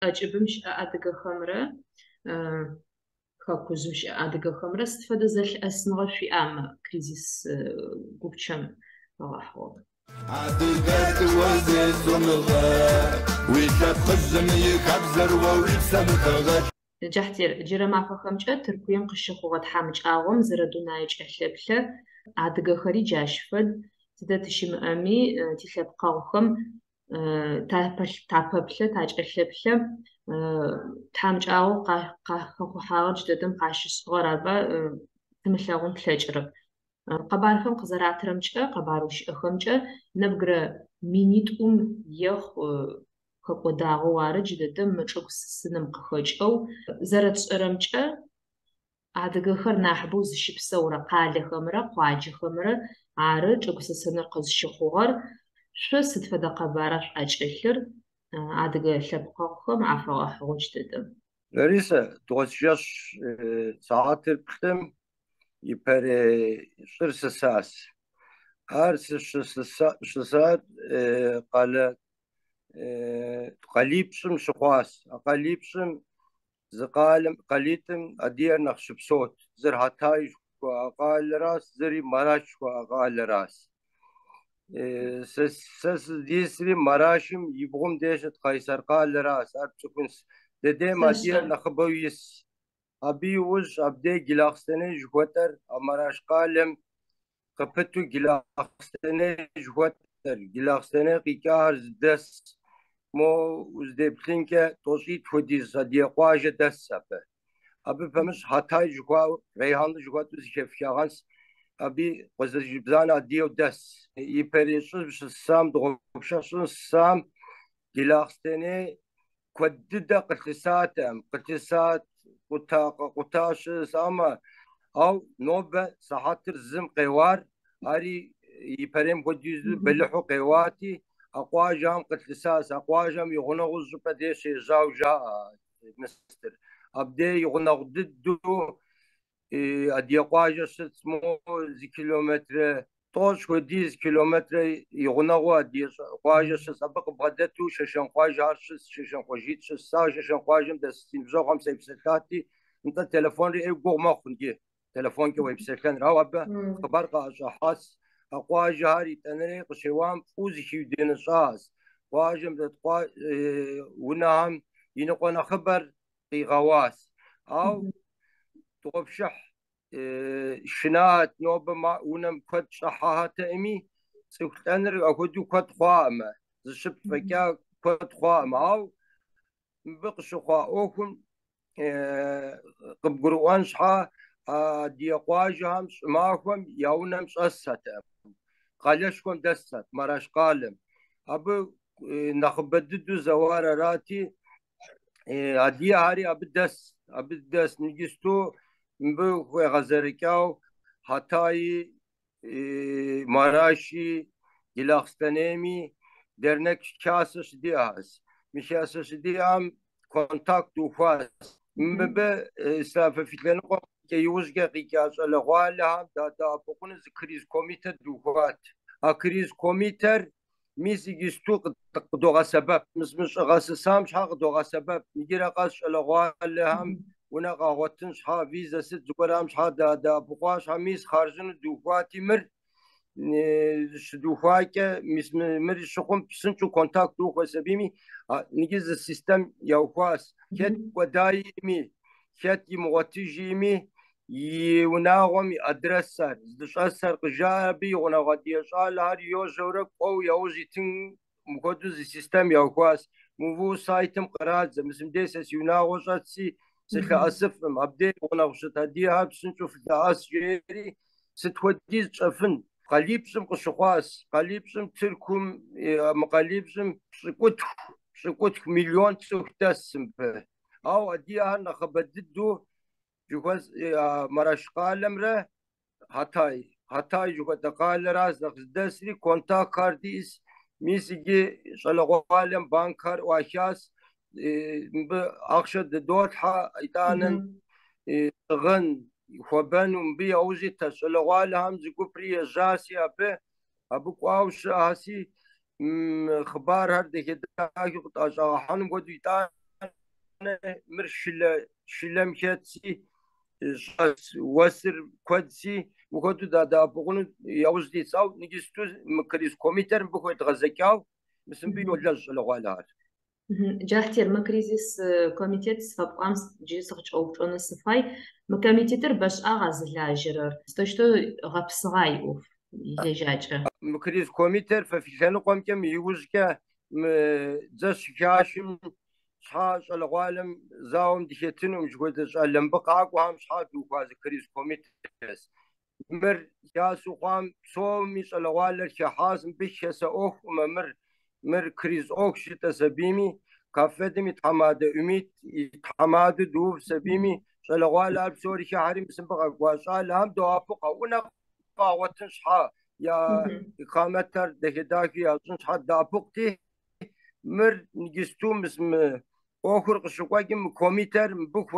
ӏэкӏыбым щыӏэ адыгэхэмрэ хэкужъым щыӏэ адыгэхэмрэ сыд фэдэ зэлъыӏэсыныгъэ шъуиӏа мы кризис гупчэм ыгъэхьыгъэу? Адыгэ тыозезумыгъэ уилъэпкъыжъым икъабзэрыо уипсэмыхъэгъэ Джахьтер джырэ мафэхэмкӏэ Тыркуем къыщыхъугъэ тхьамыкӏагъом зырэ дунаи кӏэлъэплъэ адыгэхэри джащ фэд тыдэ тыщымыӏэми тилъэпкъэгъухэм таапл таапаплэ таажэрлэплэ таамжаау гахахуахаарж дэдэм гашисгоор аба тэмлэгэн плэжэрэ къабархэм къызэратырэмчӏэ къабарушӏэхэмчӏэ нэбгырэ минитӏум ехъу хэкӏодагъэу ары джыдэдэм чӏыгу сыным къыхэкӏэу зэрэтшӏэрэмкӏэ адыгэхэр нахь бэу зыщыпсэурэ къалэхэмрэ къуаджэхэмрэ ары чӏыгу сысыныр къызщыхъугъэр шъо сыд фэдэ къэбара шӏуакӏэлъыр адыгэ лъэпкъэгъухэм афэгъэхьыгъэу джыдэдэм? Лариса, тӏокӏэщ сагъатыр плӏым ипэрэ шӏыр сысас. Ар щысат къалэ къалипшӏым щыхъуас. Къалипшӏым зы къалэм къалитӏым адыгэр нэхъ щыпсэут. Зыр Хьатай жыхуаӏэ къалэрас, зыри Маращ жыхуаӏэ къалэрас. Сэ сыздисри Маращым и бгъум деж Кайсэр къалэрас. Ар цӏыхун дэдем адыгэр нэхъыбэу ис. Абы иужь абдей Гилахъстэней жыхуэтӏэр а Маращ къалэм къыпыту Гилахъстэней жыхуэтӏэр. Гилахъстэней къикӏахэр зыдэс мо уздэплъынкӏэ тӏощӏитӏ хуэдиз адыгэ къуажэ дэс абы. Абы пэмыщ Хьатай жыхуаӏэу Рейхьанлы жыхуэтӏэу зыхефлъагъэнс абы abi Azerbaycan'a diyor des. Yiperinsiz sam doğmuşasın sam dilaksteni kudda kırkısatem kırkısat kutaka kutaşız ama أو نوبة صحاتر زم قوار هاري يبرم قديز بلحو قواتي أقوا جام قتلساس أقوا جام يغنغو الزبدة شي جاو جاء مستر أبدي يغنغو ددو Абдей и гъунэгъу дыдэу адыгэ къуажэ щыт мо зы километрэ тӏощӏ хуэдиз километрэ и гъунэгъуу адыгэ къуажэ щыт. Абы къыбгъэдэту Шэшэн къуажэ ар щыт, Шэшэн къуажитӏ щыт. Сэ Шэшэн къуажэм дэс си ныбжьэгъухэм сепсэлъати, нтӏэ телефонри ӏей гугъу мэхъункӏи. Телефонкӏэ уепсэлъэныр. Ау абы хъыбар къаӏэщӏыхьащ. А къуажэхэр итӏэнэри къыщеуам фӏыуэ зыхиудыныщӏащ. Къуажэм дэт унэхэм и ныкъуэ нэхъыбэр къигъэуащ. Ау توبشح شنات نوب ما ونم قد شحاها تأمي سكتنر أخدو قد خواهما زشب فكا قد خواهما أو بقش خواوكم قب قروان شحا ديقواجهم معكم يونم شأسات قالشكم دستات مراش قالم. أبو نخبددو زوار راتي أدي هاري أبو دست أبو دست نجستو بخوی غزرکاو حتای مراشی گلاخستانیمی در نکش کاسش دی آس مشاسش دی آم کنتاکت و خواست. مبا اصلاف فیتلان قوام که یوزگا قی کاس الگوال داتا اپکون از کریز کومیتر دو خواست ها کریز کومیتر میزی گستو قدو غصبب مزمش غصصام شا قدو غصبب مگیر قاسش هم ونقا غوتن شحا فيزا ست زقرام شحا دا دا بقواش هميس خارجن دوفاتي مر دوفاكا مر شقم بسن شو كونتاك دوخ وسبيمي نجز السيستم يوخواس كت ودايمي كت يمغتجيمي وناغم ادرس سر دش اثر قجابي ونغدي شال هر يو زورك او يوزي تن مكدز السيستم يوخواس مو سايتم قرات زمسم ديسس يناغوش اتسي سيخا اسفم عبدي وانا وشتهديها باش نشوف دعاس جيري ستوديز شافن قليبشم قشخواس قليبشم تركم مقليبشم شكوتك شكوتك مليون تسكتسم به او اديها نخبددو جوز مراش قالم ره هاتاي هاتاي جو تقال راز نخدسري كونتا كارديس ميسيجي شلغوالم بانكار واشاس иджы щӏалэгъуалэм банкхэр ӏуахащ. Мыбы ахъшэ дыдолъхьэ итӏанэн щыгъын хуэбэну мыбы яужь итэ щӏалэгъуалэхэм зы гупри ежьаси абы абы кӏуауэ щыӏэси хъыбархэр дахедахэу къытӏэщӏэгъэхьэным хуэдэу итӏанэ مر شلة شلم كاتسي وسر كودسي وكودو دا دا بقولوا يوز دي ساو نجستو مكريس كوميتر بكو يتغزكاو مسم بي ولاج لغوالار جاهتير مكريزيس كوميتيت سفابقامس جيس غچوفچون سفاي مكوميتيتر باش اغازلاجرر ستوشتو غابسغاي اوف يجاجه مكريس كوميتر ففي شانو قوم كم يوزكا زش كاشم شحاش الغوالم زاوم دشتنو مش قلت شالم بقاق وهم شحاش وكاز كريس كوميتس مر ياسو قام سومي الغوالر مر كريز اوخ شتا سبيمي كافتمي تحماد اميت تحماد دوف سبيمي الغوالر بسوري شهري مسبقا واشال هم دوافقا ونق قاوتن شحا يا إقامتر دهداكي يا شحا دافقتي مر نجستو مسم اوخر قشقاكم كوميتر بوك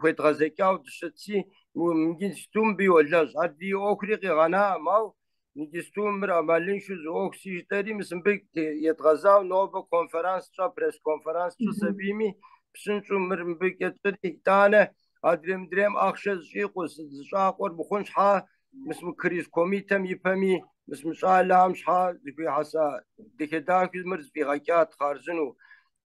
خويت غزكاو دشتسي مجستوم بي ولاج عدي اوخري غنا ماو نجستوم مر عملين شو اوكسي تري مسم بك يتغزاو نوبا كونفرنس شا بريس كونفرنس شو سبيمي بشن شو مر بك يتري تانا ادريم دريم اخشز شيقوس شاقور بخونش حا مسم كريس كوميتم يفهمي مسم شالام شحا في حسا دكداك مرز في غاكات خارزنو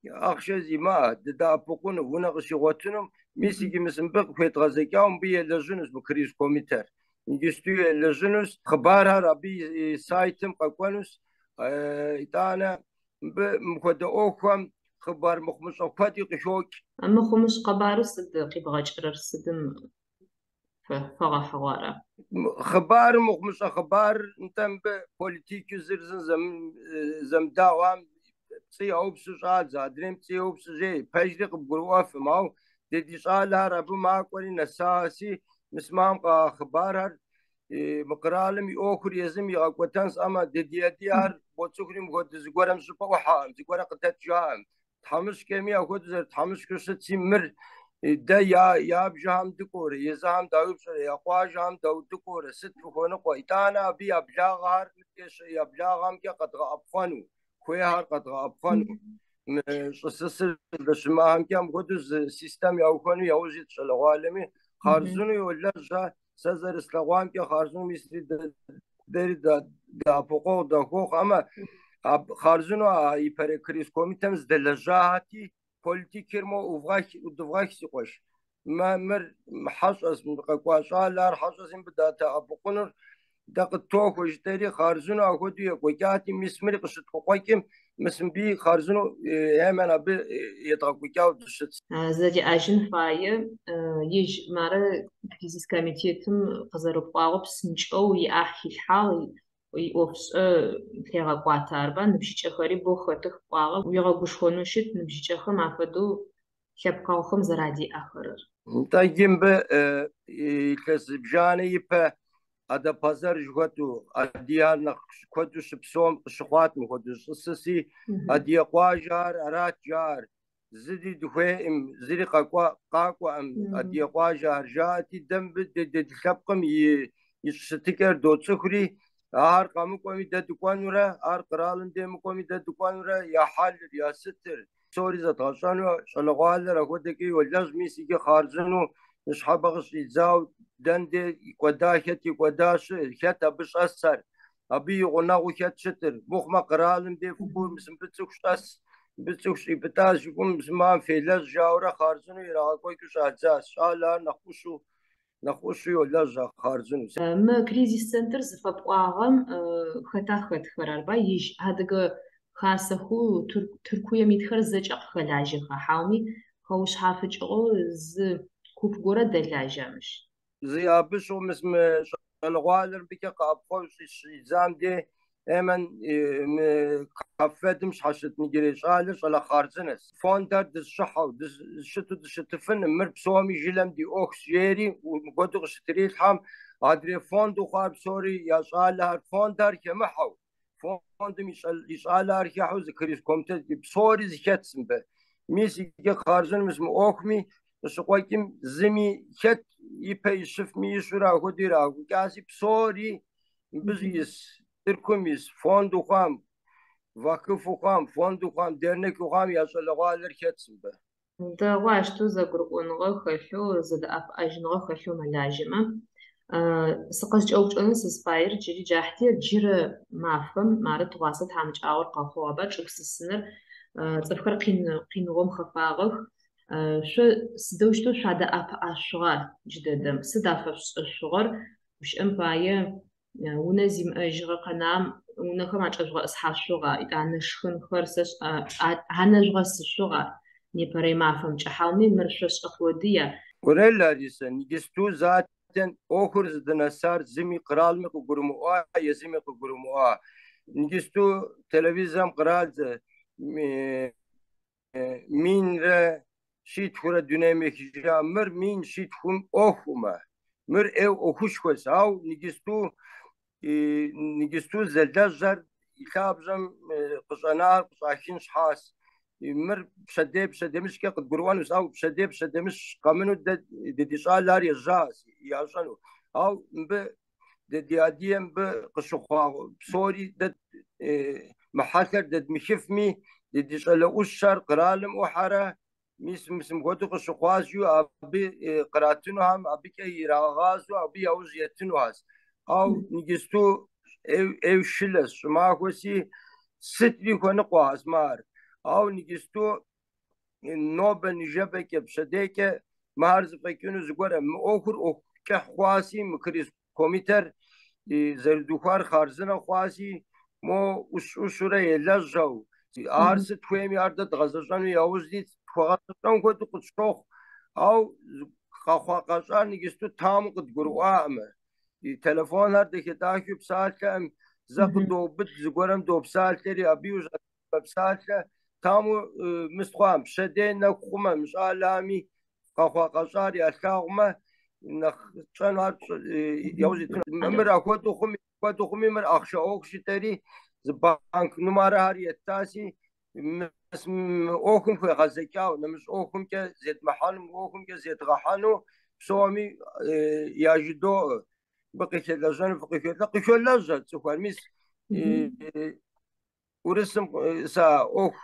اخشى زيما دا بقون هنا غشي غوتنم ميسي كي مسنبق فيت غزيكاهم بي لجنس بكريس كوميتر جستوی لجنوس خبارها ربي إيه، سايتم قاكوانوس آه، إتانا بمخد أوخم خبار مخمس أخواتي قشوك. أما خمس قبارو صد قبغا جرر صدم فغا حوارا خبار مخمس خبار نتم بوليتيكي زرزن زم آه، زم داوام. تسي أوبس شاد زادرين تسي أوبس جي بجرق بقروا فماو دي شاد لها ربو ما كوري نساسي. مسمام قا خبار هر مقرالم يوكر يزم يغاقوتانس اما دي دي دي هر بوتسوكري مغود زگورم سپا وحام زگورا قتت جام تحمش كمي اخود زر تحمش كرشت سمر ده يا يا بجام دكور يزام داوب شر يا قواجام داو دكور ست فخون قويتانا بي ابلاغار يا ابلاغام كي قد ابخانو خويها قد ابخانو سسر دشما هم كم قدس سيستم يا وكونو يا وجد شل عالمي Xarzını yollaja Sazarislawan ki xarzun misli deri da da poko da xo ama xarzunu a ipere kriz komitemiz de laja hati politikirmo uvgak udvgak si qoş. ما مر حش از قواشا لار حش از بدات ابقنر دق توخ وجتري خارزون اخو دي قوكاتي مسمر قشت قوكيم مثل بي خارجنو همان ابي يتاقوكاو دشت زادي اجن فاي يج مارا كريزيس كوميتيتم قزرقواغو بسنچو ياح يلحاغ يوفس تيغاقواتاربا نبشيچخري بو خاتخ قواغ ويغاغوشخونوشت نبشيچخم افدو لبقاوخم زرادي اخرر تا يمبه كسبجاني يبه ипэ ада пазар жыхуэту адияр нэхъ куэду щыпсэум къыщыхъуатым хуэдэ щӏысыси адие къуажар арат жар зыри дыхуейӏым зыри къэкӏуа къакӏуэӏым адие къуажар жаӏати дэм лъэпкъым и щытыкӏэр доцӏыхури ар къэмыкӏуэми дэ дыкӏуэнурэ ар къралым демыкӏуэми дэ дыкӏуэнурэ я хьэлыр я сытыр псори зэдгъэщӏэну щӏалэгъуалэр апхуэдэкӏэ йолэжь мис икӏи хъарзыну щхьэбэ къыщӏидзау дэнде икӏуэда хэт икӏуэда щы хэт абы щӏэсэр абы и гъунэгъуу хэт щытыр мыхъумэ къралым де фыкъур мысымбы цӏыху щӏэс мыбы цӏыху щӏибытӏащ жыгум мысымам фелэжь жауэрэ хъарзыну ирагъэкӏуэкӏыу щӏадзащ щӏалэр нэхъ ӏущу нэхъ ӏущу йолэжь а хъарзыну Мы кризис центр зыфэпӏуагъэм хэта хэтхэр арба ижь адыгэ хасэху Тыркуем итхэр зэкӏэ къыхэлажьэха хьауми хэушъхьафыкӏыгъэу зы کوف گورا دلا جامش زي ابش ومسم الغالر بك قابقو زام دي hemen e, kaffedim şaşıtını giriş alış ala harcınız. Fonder diz şahav diz şıtı diz şıtı fınım mır psoğami di oks yeri goduk şıtıril ham adre fondu khar sori yaş ala her fonder ke mahav. Fondum iş ala her ke havuz kriz komitet gibi sori ziketsin be. Mis iki harcınız mı ok mi okmi Şıkwakim zimi ket ipe işif mi işura hudira gasi psori biz yiz Türkümiz, fondu xam, vakıf uxam, fondu xam, dernek uxam yaşalığa alır ketsin be. Дэгъу ашту зэгурыӏоныгъэ хэлъэу зэдэӏэпыӏэжьыныгъэ хэлъэу мэлажьэмэ сыкъызкӏэупчӏэныр сызфаер джыри джахьти джырэ мафэм мары тыгъуасэ тхьамыкӏагъор къэхъугъэба чӏыгу цӏыфхэр къин къиныгъом хэфагъэх шъо сыдэущтэу шъуадэӏэпыӏэшъугъа джыдэдэм сыд афэшӏышъугъэр ущыӏэм пае унэ зимыӏэжьыгъэ къэнам унэхэм ачӏэжъугъэӏысхьашъугъа итӏанэ шхынхэр сэ анэжъугъэ сышъугъа непэрэ мафэм кӏыхьауми мыр шъо шӏэхъуэдыя Орел Лариса, нигисту zaten охур зыдынэсар зыми къыралми къыгурымыӏуа, езыми къыгурымыӏуа. Нигисту شیتخور دونمکیجا مر مین شیت شیتخون اخوما مر او اخوش خوز او نگیستو نگیستو زلده زر ایخابزم قصانار قصاکین شحاس مر بشده بشدمش که قد قروان او هاو بشده بشدمش قمنو ددیسا لار یزاس یازانو او به ددیادیم به قصخواغو بسوری دد محاکر دد مشفمی دیسال لعوش شر قرالم وحره میس میسم گوتو خوش خواجو ابی قراتنو هم ابی که یراغازو ابی یوز یتنو هست. او نگیستو او, او شلس شما خوشی ست بی کنه مار. او نگیستو نوب نجبه که بشده که مار زفکیونو زگوره. اوکر اوکه خواسی مکریز کومیتر زردوخار خارزنا خواصی مو اوش اوش رو یلز جو آرس تویمی آرده دغزشانو یاوز دید. тхуэгъэзэщӏэн хуэдэу къытщохъу. Ау къэхъуа къэщӏар нигисту таму къыдгурыӏуаӏымэ. И телефонхэр дэхетӏахыу псалъэм зэ къыдоубыд зыгуэрэм допсалъэри абы иужь псалъэ таму мыстхъуам пщэдей нэху хъумэ мы щӏалэми къэхъуа къэщӏар ялъагъумэ нэхъ щӏэну ар яужь мыр апхуэдэу хъуми اوخم خو غزکاو نمس اوخم که زید محانم اوخم که زید غحانو سوامی یاجدو بقیت لازن فقیت لقیت لازن سوخرمیز ورسم سا اوخ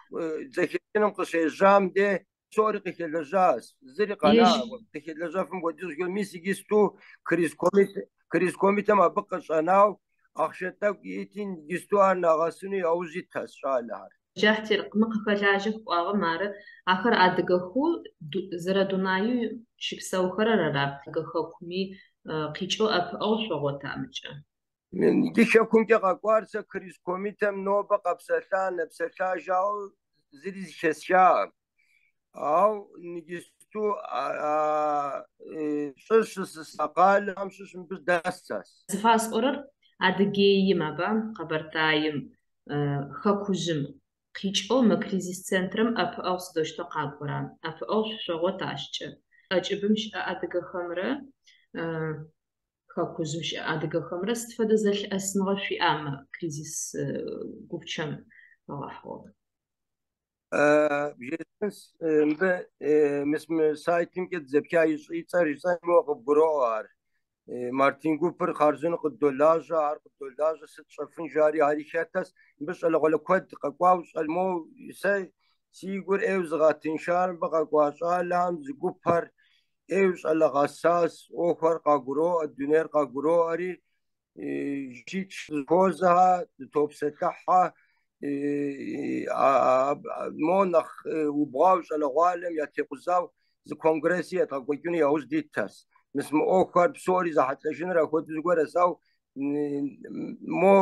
ذکرینم قشه جام ده سوري قيل لجاس زري قناة قيل لجاف موديز قول ميسي جستو كريس كوميت كريس كوميت ما بقش أنا أخشتك يتين جستو أنا غاسوني أوزي تاس شالهار мы къыхэлажьэх кӏуагъым ары ахэр адыгэхэу зэрэ дунаеу щыпсэухэрэр ара адыгэ хэкуми къикӏэу ӏэпыӏэу шъогъота амыкӏэ. Ди хэкумкӏэ къэкӏуар сэ крис комитэм нобэ къэпсэлъа нэпсэлъажьауэ зыри зыхесщаӏым. Ау нигисту щӏыр щысыса къалэм щыщ мыбы дэсэс. Зыфасӏорэр Адыгеим аба Къэбэртаим хэкужъым къикӏэу мы кризис центрым ӏэпыӏэу сыдэущтэу къакӏора. ӏэпыӏэу шъошъогъот ащкӏэ. ӏэкӏыбым щыӏэ адыгэхэмрэ хэкужъым щыӏэ адыгэхэмрэ сыд фэдэ зэлъыӏэсыныгъэ шъуиӏа мы кризис гупчэм ыгъэхьыгъэу? мыбы мис мы сайтымкӏэ зэпкӏа ищӏыцӏэр ищӏэми къыбгуроӏуэ ар. مارتین گوپر خارزن قد دولاج ار قد دولاج ست شفن جاري هاري شاتس بس على غلا كود قواو المو سي سیگور ايوز غاتين شار بقى قواشا لام گوپر ايوز على غساس او خر قاغرو الدنير قاغرو اري جيتش بوزها توب ستحها مونخ وبغاوش على غالم يا تيقزاو ز كونغرسي تا قويوني دیت تاس ӏуэхухэр псори зэхьэлӏэжыныр апхуэдэу зыгуэрэ сау мо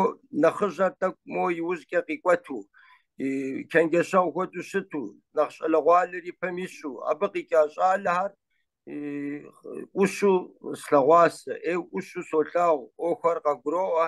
нэхъыжьэр тӏэкӏу мо иужькӏэ къикӏуэту чэнджэщэгъу хуэдэу щыту нэхъ щӏалэгъуалэр ипэм ищу абы къикӏа щӏалэхэр ӏущу слъэгъуасэ, ӏейуэ ӏущу солъагъу, ӏуэхухэр къагуроӏуэ,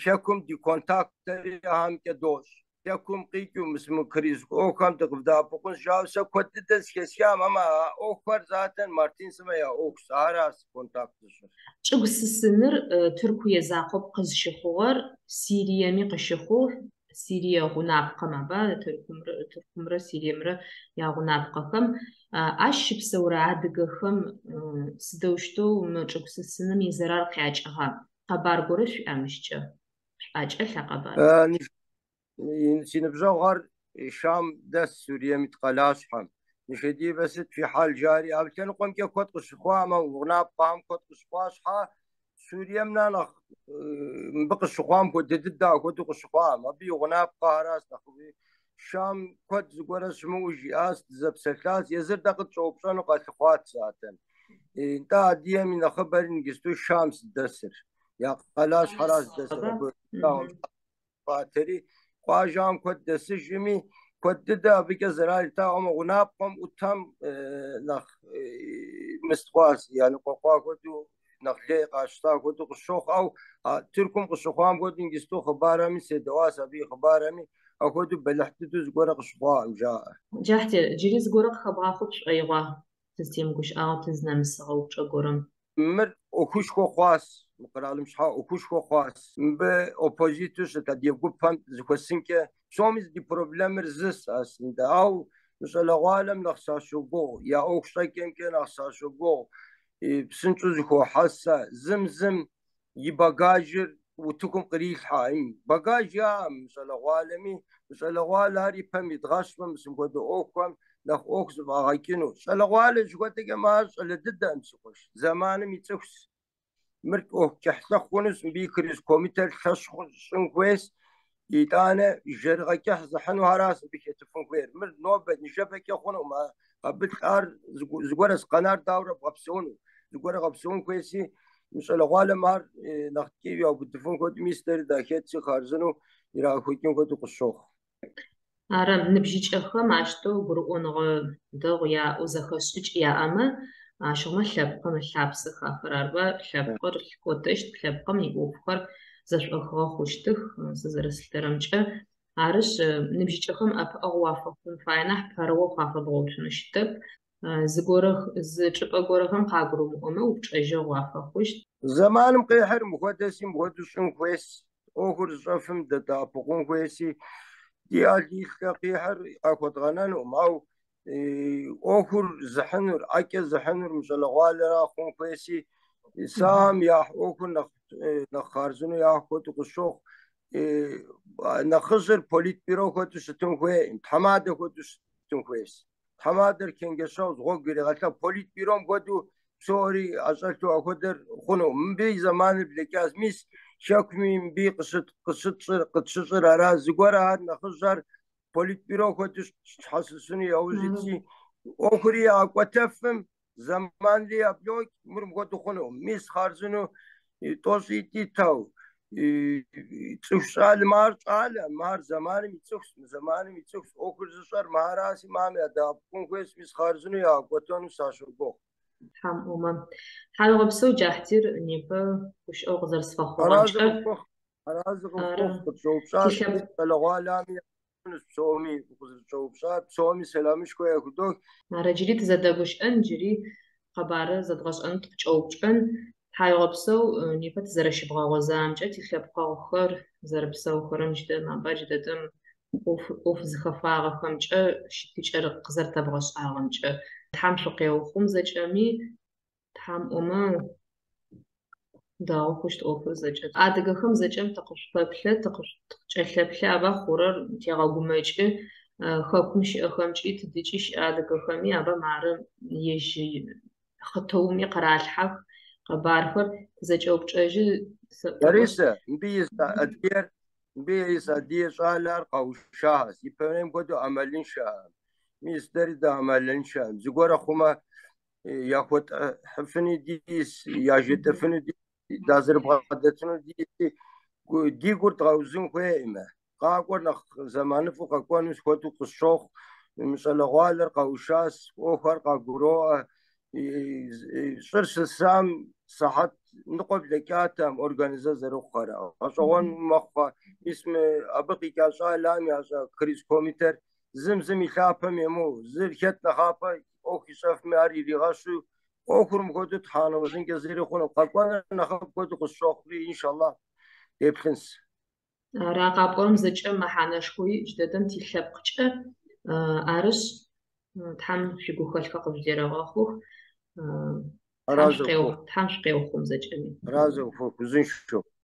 хэкум ди контактэри ахэмкӏэ дощӏ. يكم قيكم اسم كريس او كم تقف دا بقون جاو سا كنت دس كسيا ماما او كار zaten Martin Smaya oks aras kontaktışır. Çıgı sınır e, Türkiye zaqop qız şıxor Suriye mi qışıxo Suriye ğunap qama ba Türkümrə Türkümrə Suriyemrə ya ğunap qaqım e, aş şipsəura adıgəxım e, sıdəuşdu çıgı sınır mizarar qaçğa qabar görüş əmişçə. Qaçə laqabar. سنبجوهر شام دس سووریە متقلاش حەم نشدی بەست في حال جاری. ئەکەن قۆمکە کۆت قشخواامە وغنا پام کۆت قشپاش ها. سووریم نانە بقشخوام کۆ ددتدا کۆت و ما بی وغنا قاراست نخوی شام کۆت زگوۆرە است ئاست زەبسەلاس یزر دقت چۆپشان و قەتخوات ساتن. تا دیەمی نەخەبەرین گست شام شامس دەسر یا قلاش حراز دسر باتری باجان كود سجمي کد دا بك زرال تا اما عم غنابقم وتم آه، نخ آه، مستقاس يعني قوقا نخ لی قاشتا کدو قشوخ آو. تركم قشوخام كودو نجستو خبارمي سيدواسا بي خبارمي اكودو بلحتو زغورق قشوا جا. جاحتي جري زغورق خبا خود شيغا تستيم گوش آو تزنا مسغو تشغورم مر وكوش خواست. مقرالم شحا اوكوش خو خواس بأوبوزيتو ستادية قبان زخوسن كي سومز دي بروبلمر زس أسندا أو مثلا غالم نخساشوغو يا أوكشا كين كي نخساشوغو بسنتو زخو حاسة. زم زم يباقاجر وتكم قريل حاين. باقاج يا مثلا غالمي مثلا غال هاري بامي تغاشمة مثلا قدو أوكم لخ أوكس باغاكينو مثلا غالي شكوتك ما أصلا ضد أمسكوش زمان يتسكس мэрт ӏуэхукӏыхьлъэхъунущ, мыбы и крис-комитэр лъэщхъу щӏын хуейщ, итӏанэ жэргъэкӏыхь зыхьэну аращ мыбы хетыфын хуейр. Мыр нобэ ныжэбэкӏэ хъунукъым, абы лӏар зыгуэрэ зыкъэнар дауэрэ бгъэпсэуну, зыгуэрэ гъэпсэун хуейщи, мыщӏэлэгъуалэм ар нэхъ ткӏийуэ яубыдыфын хуэдэу мис дэри дахетщи, хъарзыну ирагъэхуэкӏын хуэдэу къысщохъу. Ара ныбжьыкӏэхэм ащтэу гурыӏуэныгъэ дэгъу яӏэу зэхэщӏыкӏ яӏэмэ, ашома лъэпкъым ылъапсэхахэр. Арба лъэпкъыр лъыкӏотэщт, лъэпкъым иӏофхэр зэшӏохыгъэ хъущтых сызэрэлъытэрэмкӏэ. Арышъ ныбжьыкӏэхэм ӏэпыӏэгъу уафэхъун фай нахь пэрыо къуафэбгъэутъунэу щытып. Зыгорэ зы чӏыпӏэ горэхэм къагурымыӏомэ упчӏэжьэгъу уафэхъущт. Зэманым къехьэр мыхуэдэси мыгъуэтӏущын хуес. ӏуэхур зыщӏэфым дэтӏапыкъун хуеси. Ди алилъэ къихьэр къахуэдгъэнэнукъым, ауэ اوخر زحنر اكي زحنر مثلا غالرا خون كويسي سام يا اوخر نخارزنو يا خود قشوخ نخزر بوليت بيرو خود ستون كوي تماد خود ستون كويس تمادر كنجشاو زغوك بيري غالتا بوليت بيروم خودو سوري أصلتو أخدر خنو من بي زمان بلكاز ميس شاكمي من بي قصد قصد صر قصد صر أراز زغورا politbüro hasısını Yavuz İtsi okuriya akvatefim zamanlıya blok murum gotukhunu mis harzunu e, tosu iti tav. E, Tsuşal mar ala mar zamanı mi tsuks zamanı mi tsuks okurzusar maharasi mami adapkun kues mis harzunu ya akvatonu saşurgo хам ома хьалгъэпсэу джахьтир непэ гушӏэу къызэрысфэхъугъэнкӏэ Аразы къыпхъухъу къытщӏэупщӏащ, къэлэгъуалами псоми къызэрытщӏэупщӏа псоми сэлэмышхуэ яхудох. Ары джыри тызэдэгущыӏэн джыри къэбарэ зэдгъэшӏэн тыкӏэупчӏэн тхьайгъэпсэу непэ тызэрэщыбгъэгъо замкӏэ тилъэпкъэгъухэр зэрэпсэухэрэм джыдэм аба джыдэдэм ӏоф ӏоф зыхэфагъэхэмкӏэ щытыкӏэр къызэрытэбгъэшӏагъэмкӏэ тхьам шъукъеухъум зэкӏэми тхьам ӏомэ дэгъу хъущт ӏофыр зэкӏэ. Адыгэхэм зэкӏэм тыкъышъупэплъэ тыкъышъукӏэлъэплъэ аба хъурэр тегъэгумэкӏы хэкум щыӏэхэмкӏи тыдыкӏи щыӏэ адыгэхэми абы мары ежь хъытэуми къыралъхьэх къэбархэр зэкӏэупчӏэжьы Лариса, мбиис адыгер мбиис адие щӏалэр къэушащ. И пэрейм хуэдэу ӏэмалыншэ. Мис дэри дэӏэмалыншэ. Зыгуэрэ хъумэ яхуэтӏыхьыфыни дис, яжетӏыфыну дис, دازر بادتون دی دی گور تاوزن خو ایمه. قا کو نخ زمانه فوق کو نس کو تو قشوخ مثلا غالر قوشاس او فرق گرو شرش سام صحت نقب لكاتم اورجانيزا زرو قرا اشوان مخ اسم ابقي كاشا لام کریس كريز زم زمزم خافه ميمو زركت نخافه او خشف ماري ريغاشو ӏуэхур мыхуэдэу тхьэнэ узынкӏэ зыри хъуну. Къэкӏуэныр нэхъыфӏ хуэдэу къысщохъури, иншаллах, еплъынс. Ара къапӏорэм зэкӏэ мэхьанэшхуи джыдэдэм тилъэпкъкӏэ арышъ тхьам шъуигухэлъхэ къыжъудерэгъэхъух. Аразы тхьам шъукъеухъум зэкӏэми. Аразы узыншэу.